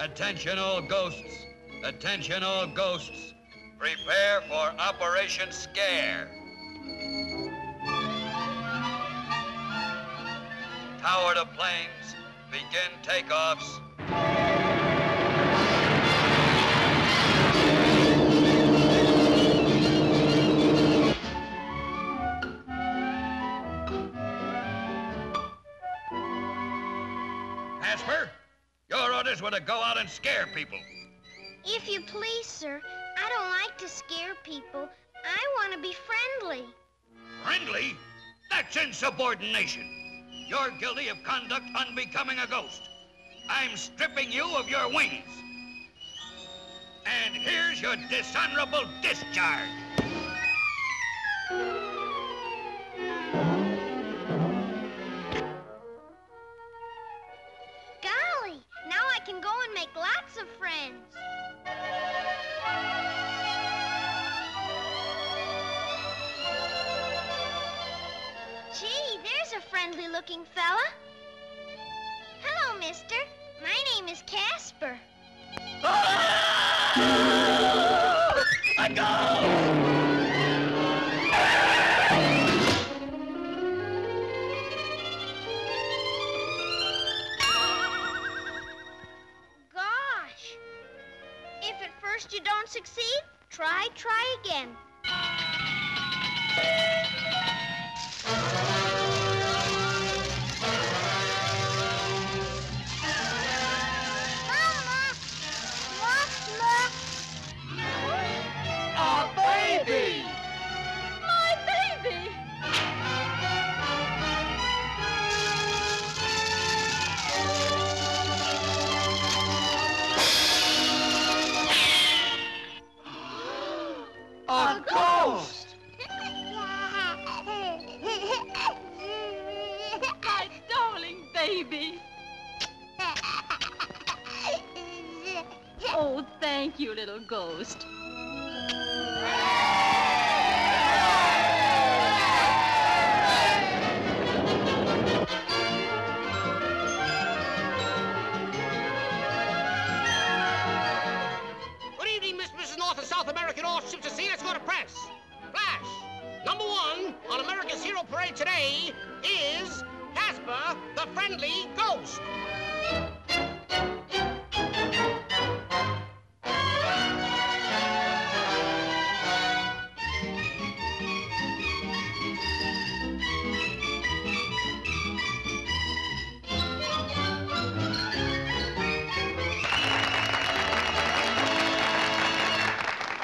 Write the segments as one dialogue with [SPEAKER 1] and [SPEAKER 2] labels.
[SPEAKER 1] Attention all ghosts. Attention all ghosts. Prepare for Operation Scare. Tower to planes. Begin takeoffs. And scare people.
[SPEAKER 2] If you please, sir, I don't like to scare people. I want to be friendly.
[SPEAKER 1] Friendly? That's insubordination. You're guilty of conduct unbecoming a ghost. I'm stripping you of your wings. And here's your dishonorable discharge. Let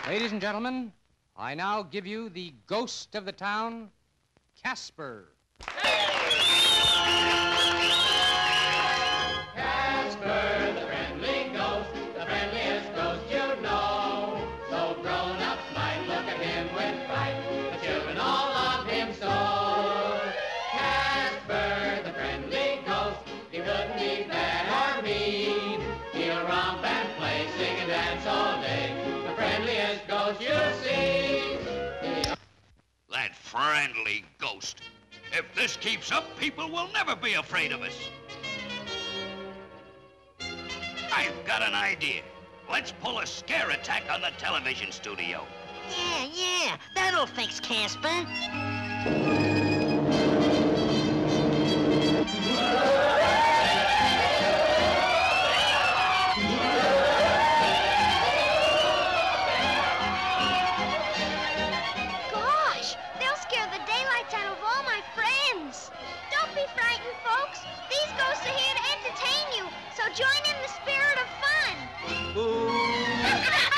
[SPEAKER 3] Ladies and gentlemen, I now give you the ghost of the town, Casper.
[SPEAKER 4] Friendly ghost.
[SPEAKER 1] If this keeps up, people will never be afraid of us. I've got an idea. Let's pull a scare attack on the television studio.
[SPEAKER 5] Yeah, yeah, that'll fix Casper.
[SPEAKER 2] Be frightened, folks. These ghosts are here to entertain you, so join in the spirit of fun.
[SPEAKER 1] We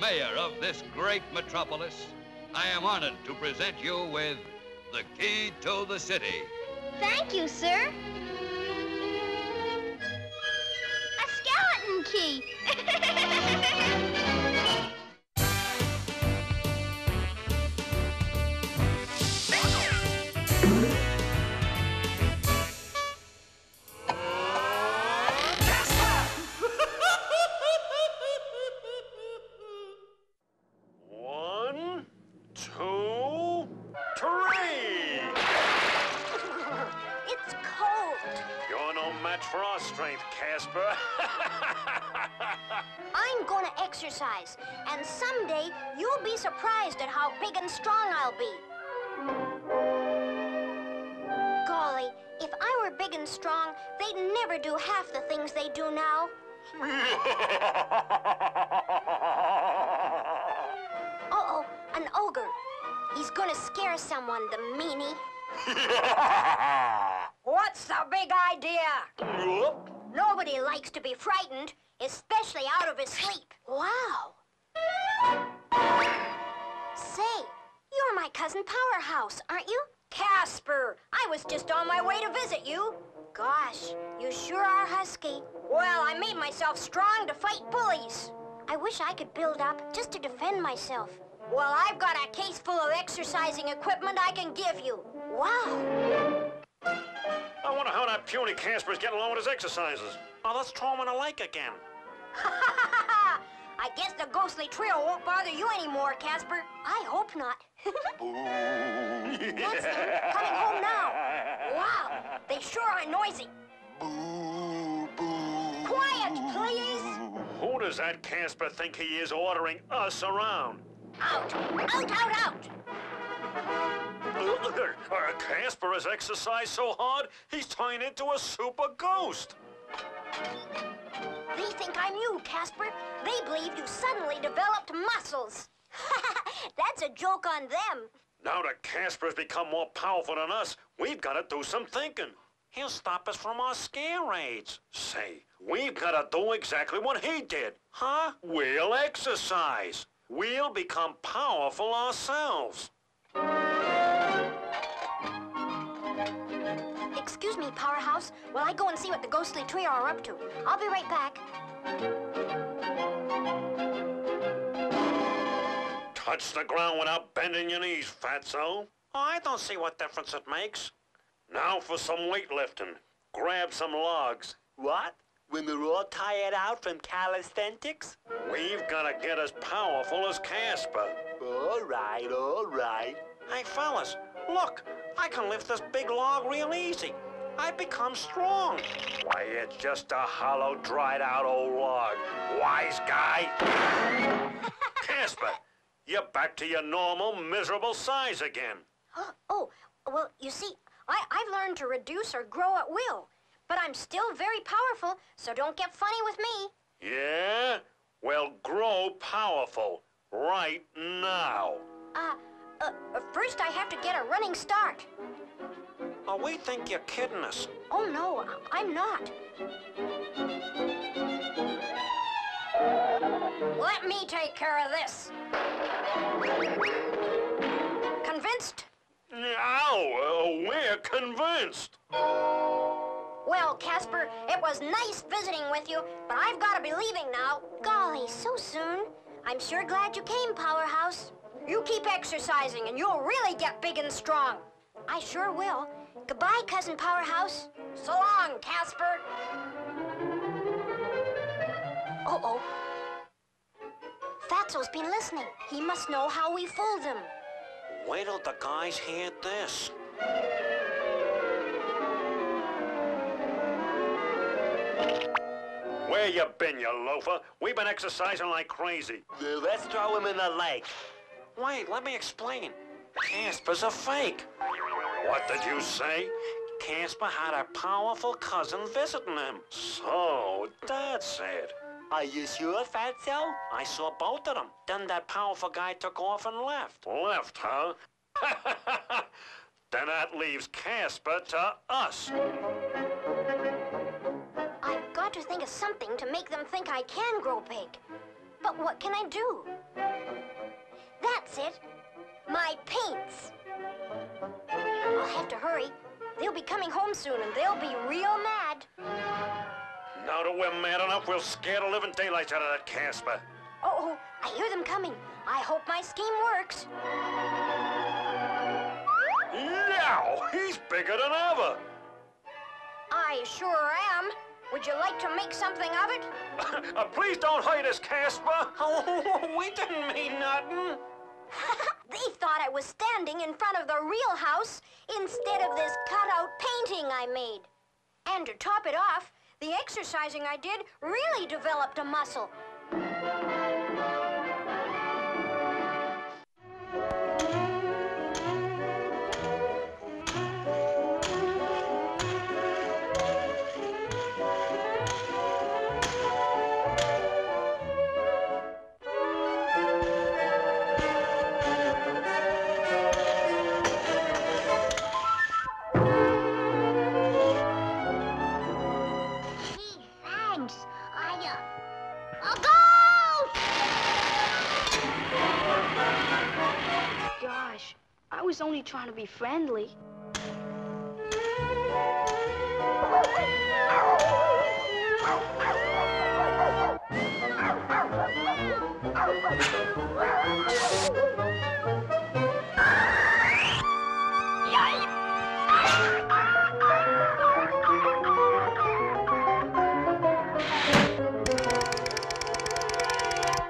[SPEAKER 1] mayor of this great metropolis, I am honored to present you with the key to the city.
[SPEAKER 6] Thank you, sir. A skeleton key. He's gonna scare someone, the meanie. What's the big idea? Nobody likes to be frightened, especially out of his sleep. Wow. Say, you're my cousin Powerhouse, aren't you? Casper, I was just on my way to visit you. Gosh, you sure are husky. Well, I made myself strong to fight bullies. I wish I could build up just to defend myself. Well, I've got a case full of exercising equipment I can give you. Wow.
[SPEAKER 7] I wonder how that puny Casper's getting along with his exercises. Oh, let's throw him in a lake again.
[SPEAKER 6] I guess the ghostly trio won't bother you anymore, Casper. I hope not. That's them, coming home now. Wow, they sure are noisy. Quiet, please.
[SPEAKER 7] Who does that Casper think he is ordering us around?
[SPEAKER 6] Out, out, out, out.
[SPEAKER 7] Uh, Casper has exercised so hard, he's turned into a super ghost.
[SPEAKER 6] They think I'm you, Casper. They believe you suddenly developed muscles. That's a joke on them.
[SPEAKER 7] Now that Casper's become more powerful than us, we've got to do some thinking. He'll stop us from our scare raids. Say, we've got to do exactly what he did. Huh? We'll exercise. We'll become powerful ourselves.
[SPEAKER 6] Excuse me, Powerhouse, while I go and see what the ghostly trio are up to. I'll be right back.
[SPEAKER 7] Touch the ground without bending your knees, fatso. I don't see what difference it makes. Now for some weightlifting. Grab some logs.
[SPEAKER 8] What? When we're all tired out from calisthenics?
[SPEAKER 7] We've got to get as powerful as Casper.
[SPEAKER 8] All right, all right.
[SPEAKER 7] Hey, fellas, look. I can lift this big log real easy. I've become strong. Why, it's just a hollow, dried-out old log. Wise guy. Casper, you're back to your normal, miserable size again.
[SPEAKER 6] Oh, well, you see, I, I've learned to reduce or grow at will. But I'm still very powerful, so don't get funny with me.
[SPEAKER 7] Yeah? Well, grow powerful. Right now.
[SPEAKER 6] Uh, uh, first I have to get a running start.
[SPEAKER 7] Oh, we think you're kidding us.
[SPEAKER 6] Oh, no, I- I'm not. Let me take care of this. Convinced?
[SPEAKER 7] Ow, uh, we're convinced.
[SPEAKER 6] Well, Casper, it was nice visiting with you, but I've got to be leaving now. Golly, so soon. I'm sure glad you came, Powerhouse. You keep exercising and you'll really get big and strong. I sure will. Goodbye, Cousin Powerhouse. So long, Casper. Uh-oh. Fatso's been listening. He must know how we fooled him.
[SPEAKER 7] Wait till the guys hear this. Where you been, you loafer? We've been exercising like crazy.
[SPEAKER 8] Let's throw him in the lake.
[SPEAKER 7] Wait, let me explain. Casper's a fake. What did you say? Casper had a powerful cousin visiting him. So, that's it.
[SPEAKER 8] Are you sure, Fatso?
[SPEAKER 7] I saw both of them. Then that powerful guy took off and left. Left, huh? then that leaves Casper to us.
[SPEAKER 6] I've got to think of something to make them think I can grow big. But what can I do? That's it. My paints. I'll have to hurry. They'll be coming home soon and they'll be real mad.
[SPEAKER 7] Now that we're mad enough, we'll scare the living daylights out of that Casper.
[SPEAKER 6] Oh, oh, I hear them coming. I hope my scheme works.
[SPEAKER 7] Now, he's bigger than ever.
[SPEAKER 6] I sure am. Would you like to make something of it?
[SPEAKER 7] Uh, please don't hurt us, Casper. Oh, we didn't mean nothing.
[SPEAKER 6] they thought I was standing in front of the real house instead of this cutout painting I made. And to top it off, the exercising I did really developed a muscle.
[SPEAKER 9] Was only trying to be friendly.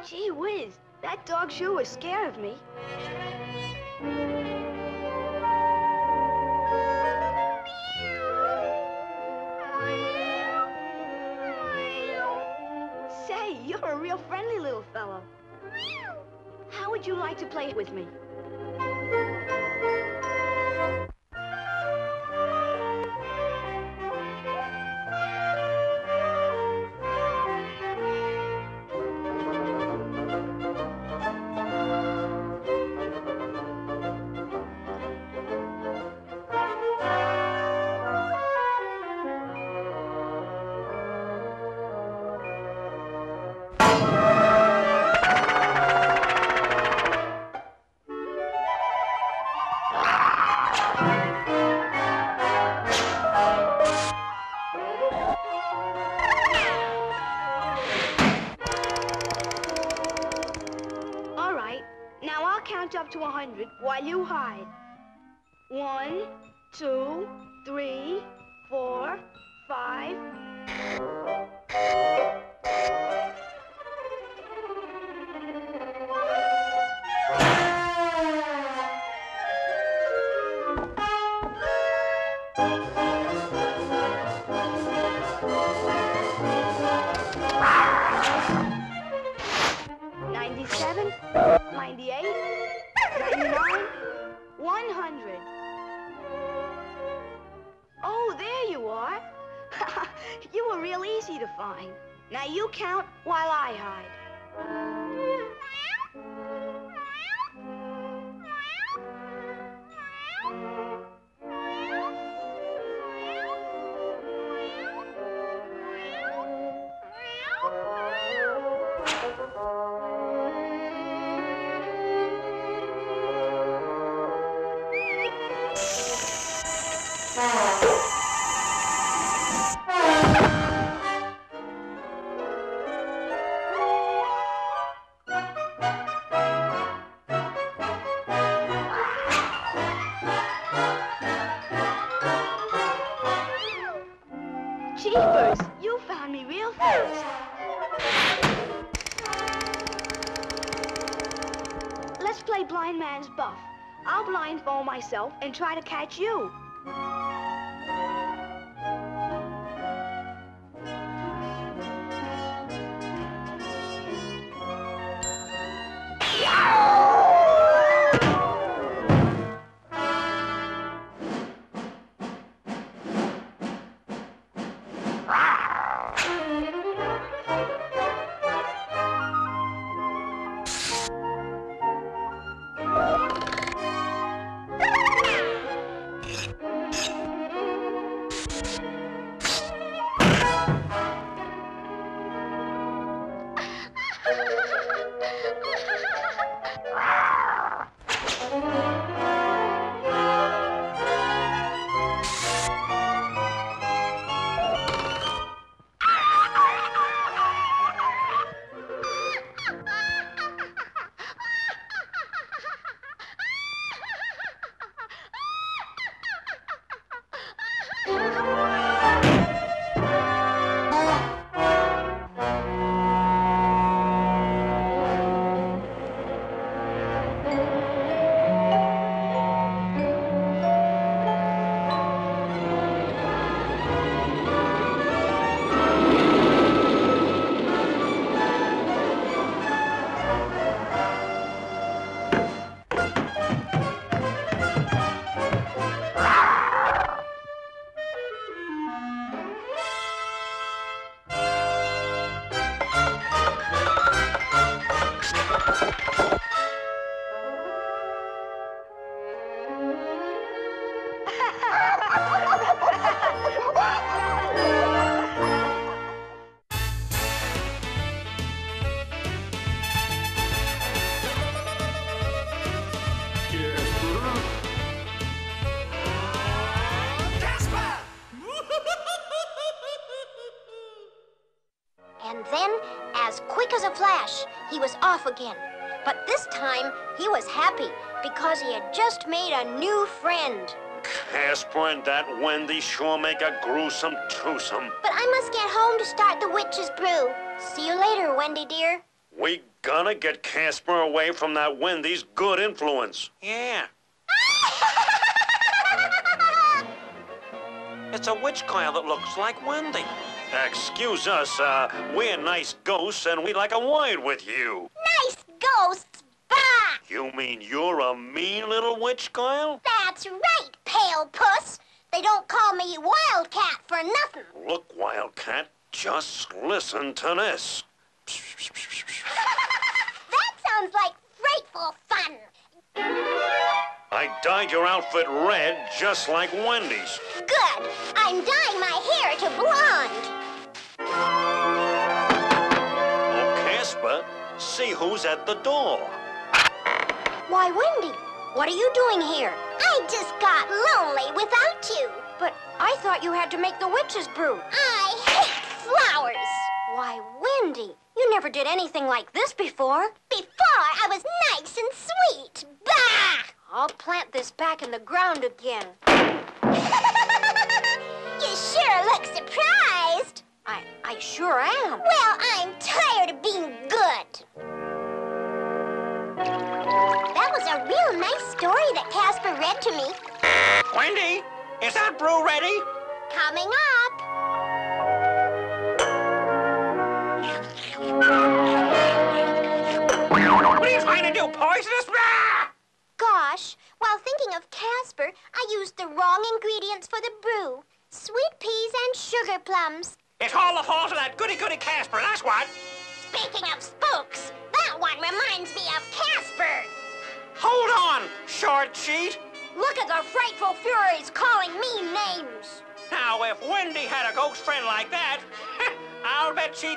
[SPEAKER 9] Gee whiz, that dog sure was scared of me. You like to play with me? And try to
[SPEAKER 7] that Wendy sure make a gruesome twosome.
[SPEAKER 6] But I must get home to start the witch's brew. See you later, Wendy dear.
[SPEAKER 7] We gonna get Casper away from that Wendy's good influence.
[SPEAKER 8] Yeah. It's a witch coil that looks like Wendy.
[SPEAKER 7] Excuse us, uh, we're nice ghosts and we'd like a word with you.
[SPEAKER 6] Nice ghosts! Bah!
[SPEAKER 7] You mean you're a mean little witch coil?
[SPEAKER 6] That's right, pale puss. They don't call me Wildcat for nothing.
[SPEAKER 7] Look, Wildcat, just listen to this.
[SPEAKER 6] that sounds like frightful fun.
[SPEAKER 7] I dyed your outfit red just like Wendy's.
[SPEAKER 6] Good. I'm dyeing my hair to blonde.
[SPEAKER 7] Oh, Casper, see who's at the door.
[SPEAKER 6] Why, Wendy, what are you doing here? I just got lonely without you. But I thought you had to make the witch's brew. I hate flowers. Why, Wendy, you never did anything like this before. Before, I was nice and sweet. Bah! I'll plant this back in the ground again.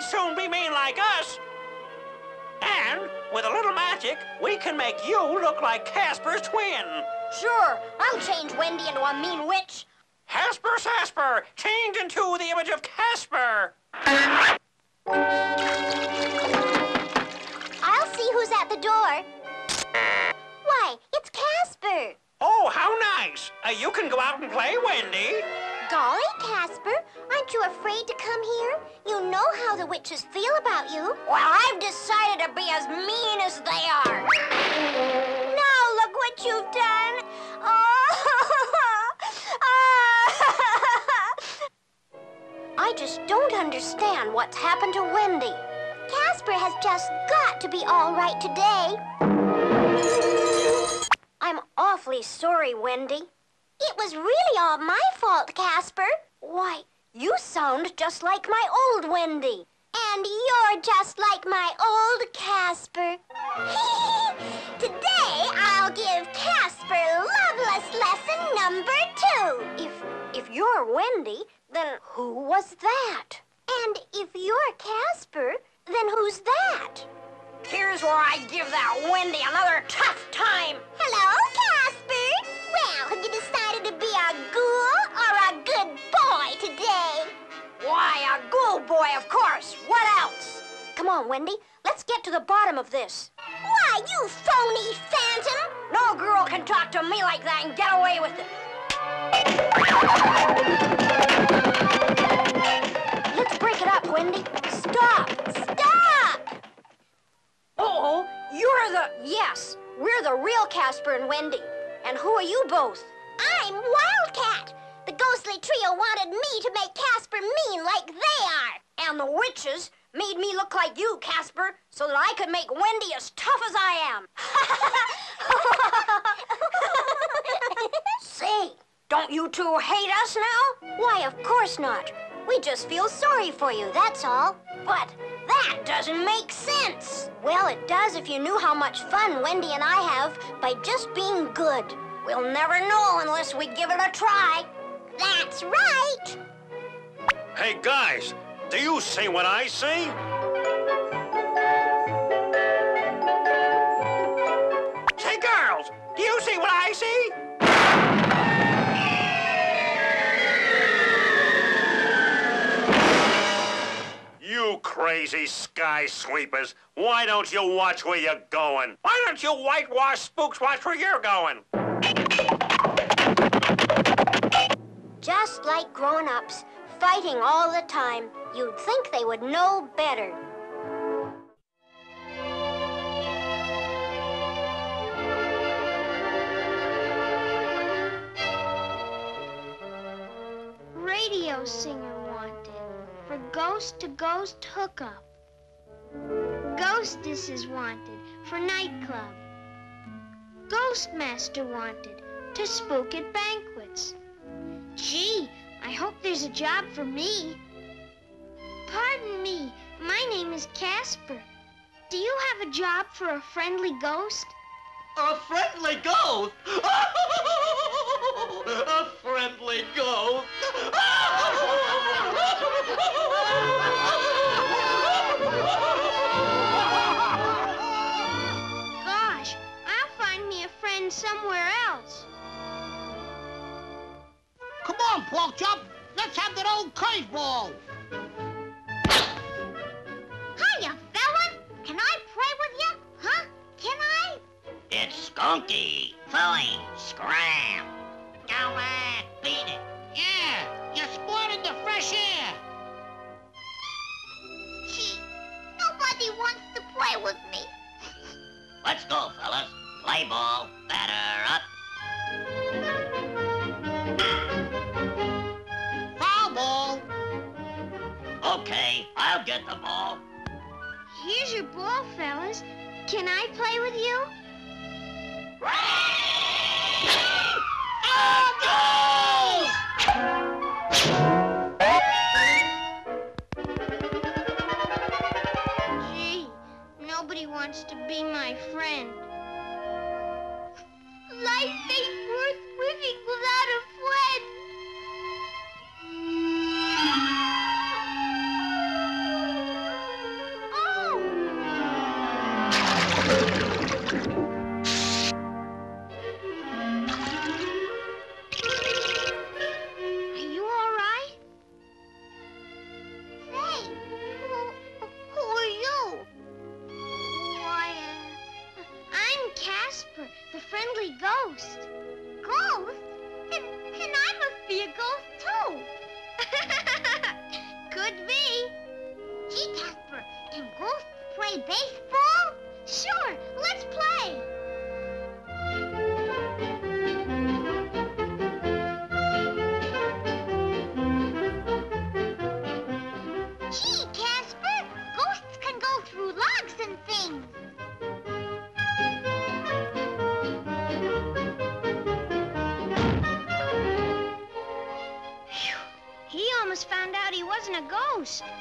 [SPEAKER 8] She'd soon be mean like us. And with a little magic, we can make you look like Casper's twin.
[SPEAKER 6] Sure, I'll change Wendy into a mean witch.
[SPEAKER 8] Hasper Sasper, change into the image of Casper.
[SPEAKER 6] I'll see who's at the door. Why, it's Casper.
[SPEAKER 8] Oh, how nice. Uh, you can go out and play, Wendy.
[SPEAKER 6] Golly, Casper, aren't you afraid to come here? You know how the witches feel about you. Well, I've decided to be as mean as they are. now look what you've done. Oh. I just don't understand what's happened to Wendy. Casper has just got to be all right today. I'm awfully sorry, Wendy. It was really all my fault, Casper. Why, you sound just like my old Wendy. And you're just like my old Casper. Today, I'll give Casper Loveless lesson number two. If, if you're Wendy, then who was that? And if you're Casper, then who's that? Here's where I give that Wendy another tough Wendy. Let's get to the bottom of this. Why, you phony phantom! No girl can talk to me like that and get away with it. Let's break it up, Wendy. Stop! Stop! Uh-oh, you're the... Yes, we're the real Casper and Wendy. And who are you both? I'm Wildcat. The ghostly trio wanted me to make Casper mean like they are. And the witches made me look like you, Casper, so that I could make Wendy as tough as I am. Say, don't you two hate us now? Why, of course not. We just feel sorry for you, that's all. But that doesn't make sense. Well, it does if you knew how much fun Wendy and I have by just being good. We'll never know unless we give it a try. That's right.
[SPEAKER 7] Hey, guys, do you see what I see?
[SPEAKER 8] Say, girls, do you see what I see?
[SPEAKER 7] You crazy sky sweepers. Why don't you watch where you're going?
[SPEAKER 8] Why don't you whitewash spooks watch where you're going?
[SPEAKER 6] Just like grown-ups, fighting all the time. You'd think they would know better.
[SPEAKER 2] Radio singer wanted for ghost to ghost hookup. Ghostess is wanted for nightclub. Ghostmaster wanted to spook at banquets. Gee, I hope there's a job for me. Pardon me, my name is Casper. Do you have a job for a friendly ghost?
[SPEAKER 10] A friendly ghost? a friendly ghost?
[SPEAKER 2] Gosh, I'll find me a friend somewhere else.
[SPEAKER 11] Pork Chop. Let's have that old curveball.
[SPEAKER 2] Hiya, fella. Can I play with you? Huh? Can I?
[SPEAKER 12] It's Skunky. Philly. Scram. Go on, beat it.
[SPEAKER 11] Yeah, you spotted the fresh air.
[SPEAKER 2] Gee, nobody wants to play with me.
[SPEAKER 12] Let's go, fellas. Play ball. Batter up. Get the ball.
[SPEAKER 2] Here's your ball, fellas. Can I play with you? Wasn't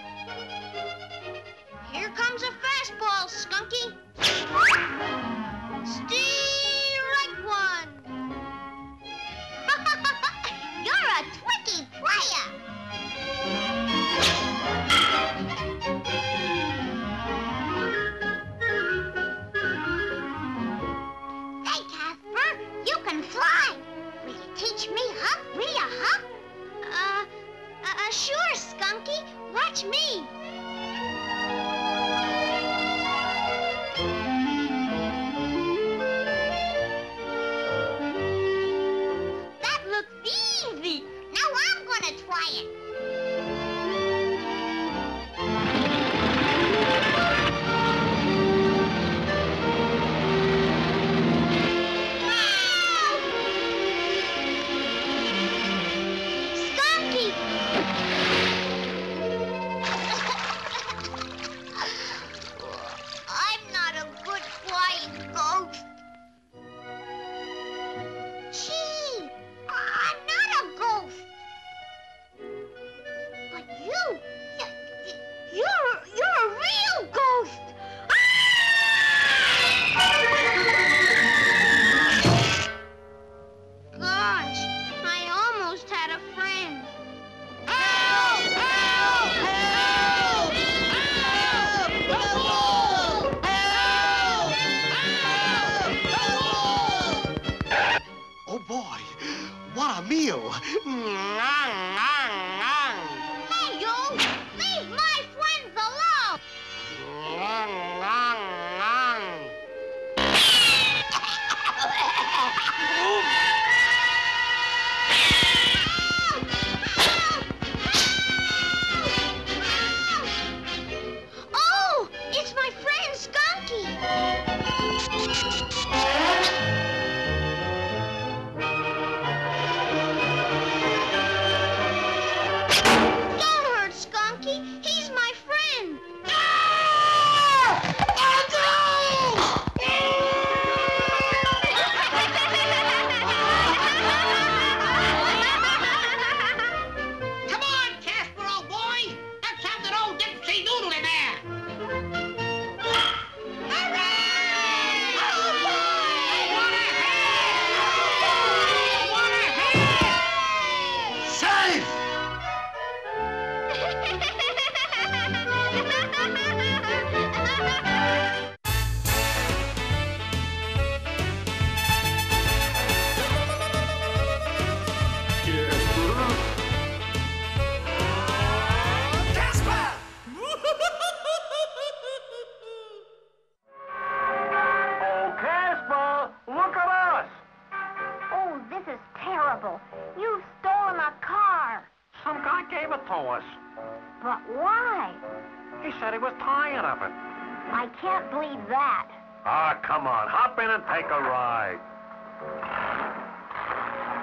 [SPEAKER 7] and take a ride.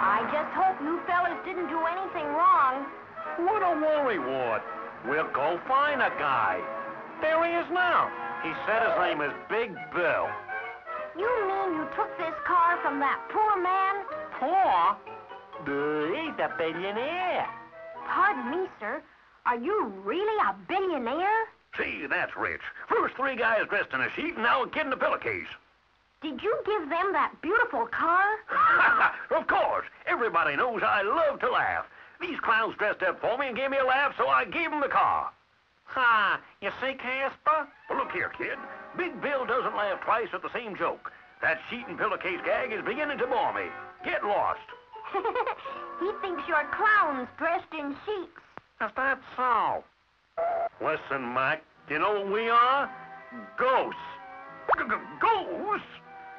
[SPEAKER 6] I just hope you fellas didn't do anything wrong.
[SPEAKER 7] What a worrywart. We'll go find a guy. There he is now. He said his name is Big Bill.
[SPEAKER 6] You mean you took this car from that poor man?
[SPEAKER 7] Poor? He's a billionaire.
[SPEAKER 6] Pardon me, sir. Are you really a billionaire?
[SPEAKER 7] See, that's rich. First three guys dressed in a sheet, and now a kid in a pillowcase.
[SPEAKER 6] Did you give them that beautiful car?
[SPEAKER 7] of course. Everybody knows I love to laugh. These clowns dressed up for me and gave me a laugh, so I gave them the car. Ha! You see, Casper? Well, look here, kid. Big Bill doesn't laugh twice at the same joke. That sheet and pillowcase gag is beginning to bore me. Get lost.
[SPEAKER 6] he thinks you're clowns dressed in sheets.
[SPEAKER 7] Is that so? Listen, Mac, you know what we are? Ghosts. Ghosts?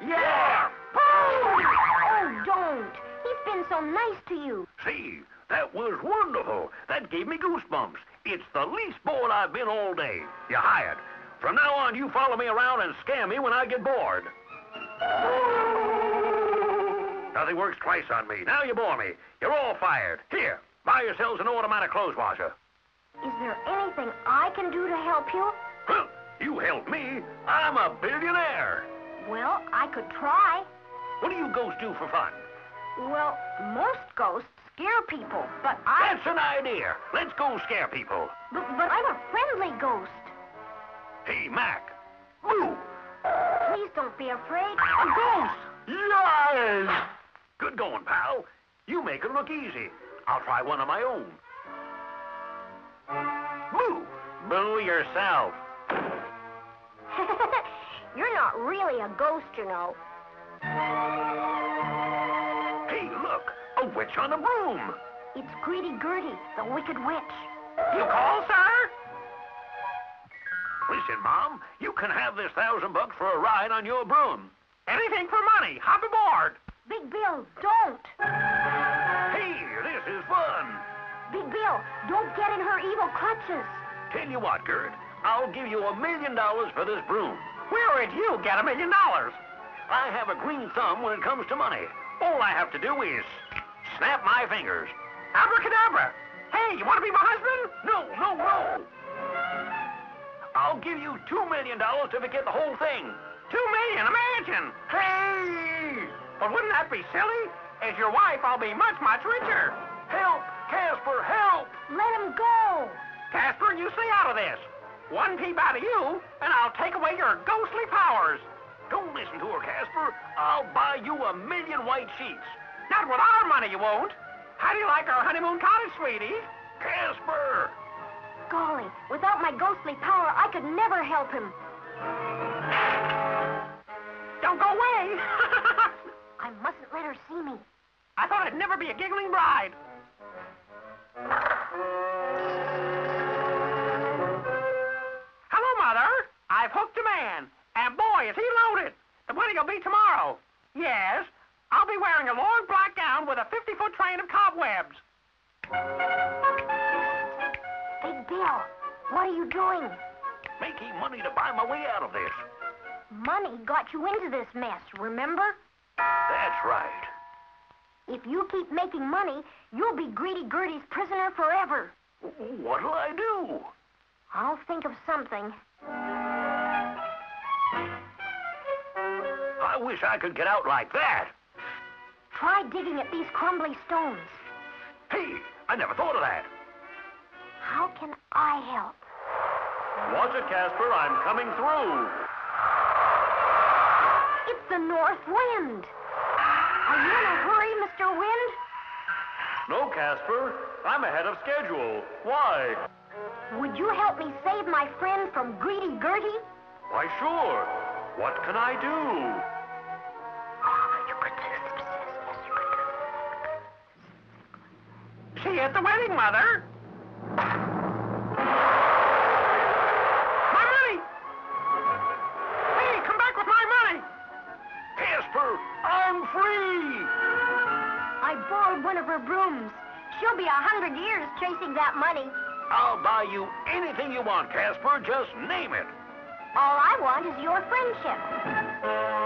[SPEAKER 7] Yeah!
[SPEAKER 6] Oh, don't. He's been so nice to you.
[SPEAKER 7] See, that was wonderful. That gave me goosebumps. It's the least bored I've been all day. You're hired. From now on, you follow me around and scare me when I get bored. Nothing works twice on me. Now you bore me. You're all fired. Here, buy yourselves an automatic clothes washer.
[SPEAKER 6] Is there anything I can do to help you?
[SPEAKER 7] Huh, you help me. I'm a billionaire.
[SPEAKER 6] Well, I could try.
[SPEAKER 7] What do you ghosts do for fun?
[SPEAKER 6] Well, most ghosts scare people, but I...
[SPEAKER 7] That's an idea. Let's go scare people.
[SPEAKER 6] But, but I'm a friendly ghost.
[SPEAKER 7] Hey, Mac. Moo!
[SPEAKER 6] Please don't be afraid.
[SPEAKER 7] A ghost! Yes! Good going, pal. You make it look easy. I'll try one of my own. Moo! Moo yourself.
[SPEAKER 6] You're not really a ghost, you know.
[SPEAKER 7] Hey, look! A witch on a broom!
[SPEAKER 6] It's Greedy Gertie, the Wicked Witch.
[SPEAKER 7] You call, sir? Listen, Mom, you can have this thousand bucks for a ride on your broom. Anything for money. Hop aboard.
[SPEAKER 6] Big Bill, don't.
[SPEAKER 7] Hey, this is fun.
[SPEAKER 6] Big Bill, don't get in her evil clutches.
[SPEAKER 7] Tell you what, Gert, I'll give you a million dollars for this broom. Where would you get a million dollars? I have a green thumb when it comes to money. All I have to do is snap my fingers. Abracadabra! Hey, you want to be my husband? No, no, no. I'll give you two million dollars to forget the whole thing. Two million, imagine! Hey! But wouldn't that be silly? As your wife, I'll be much, much richer. Help! Casper, help!
[SPEAKER 6] Let him go.
[SPEAKER 7] Casper, you stay out of this. One peep out of you, and I'll take away your ghostly powers. Don't listen to her, Casper. I'll buy you a million white sheets. Not with our money, you won't. How do you like our honeymoon cottage, sweetie? Casper!
[SPEAKER 6] Golly, without my ghostly power, I could never help him.
[SPEAKER 7] Don't go away!
[SPEAKER 6] I mustn't let her see me.
[SPEAKER 7] I thought I'd never be a giggling bride. I've hooked a man. And boy, is he loaded. The wedding will be tomorrow. Yes. I'll be wearing a long black gown with a 50-foot train of cobwebs.
[SPEAKER 6] Big Bill, what are you doing?
[SPEAKER 7] Making money to buy my way out of this.
[SPEAKER 6] Money got you into this mess, remember?
[SPEAKER 7] That's right.
[SPEAKER 6] If you keep making money, you'll be Greedy Gertie's prisoner forever.
[SPEAKER 7] What'll I do?
[SPEAKER 6] I'll think of something.
[SPEAKER 7] I wish I could get out like that.
[SPEAKER 6] Try digging at these crumbly stones.
[SPEAKER 7] Hey, I never thought of that.
[SPEAKER 6] How can I help?
[SPEAKER 7] Watch it, Casper. I'm coming through.
[SPEAKER 6] It's the north wind. Are you in a hurry, Mr. Wind?
[SPEAKER 7] No, Casper. I'm ahead of schedule. Why?
[SPEAKER 6] Would you help me save my friend from Greedy Gertie?
[SPEAKER 7] Why, sure. What can I do?
[SPEAKER 6] You could do this. Yes, you could do
[SPEAKER 7] See you at the wedding, Mother. My money! Hey, come back with my money! Casper, I'm free!
[SPEAKER 6] I borrowed one of her brooms. she'll be a hundred years chasing that money.
[SPEAKER 7] I'll buy you anything you want, Casper. Just name it.
[SPEAKER 6] All I want is your friendship.